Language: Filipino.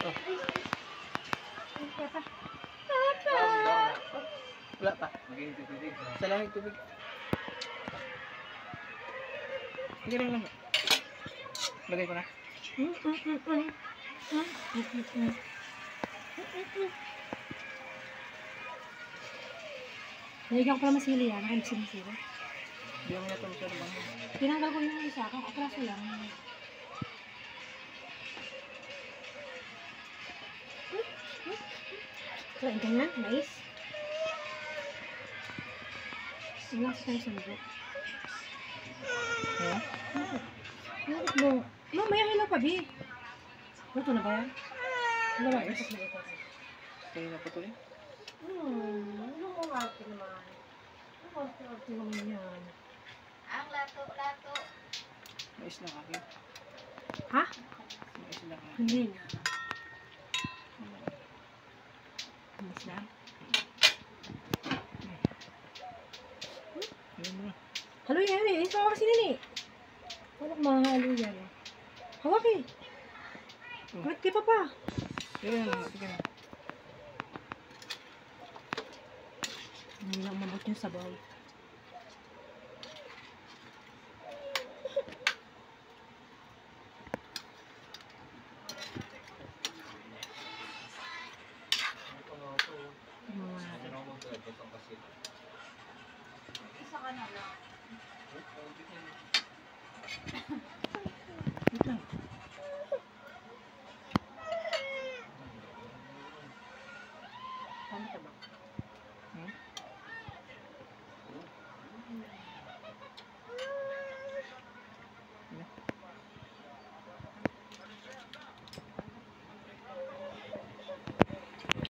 Oh. Wala pa. Sa langit tubig. Hindi lang lang. Lagay ko na. Naligaw ko lang masili yan. Ah. Nakalig sinisira. Hindi mo na ito masyadong bangin. Tinanggal ko yung isa. Atraso lang. Atraso lang. Ka na? Mais? Ilang sa tayo sa lubok. Ha? Bakit mo? Mamaya hilaw pa, Bi. Luto na ba yan? Ano ba? Ito na ito. Kaya na po ito eh. Hmm, ano mo ate naman? Ano mo ate naman yan? Ang lato, lato. Mais lang akin. Ha? Mais lang akin. Hindi na. Mas na? Ayun mo na. Halo yan eh. Ka kasi nini. Wala mahalo yan eh. Hawak eh. Oh. Kay papa? Ayun na. Sige na. Hindi lang mabot yung sabaw. Isa ka na lang. Okay.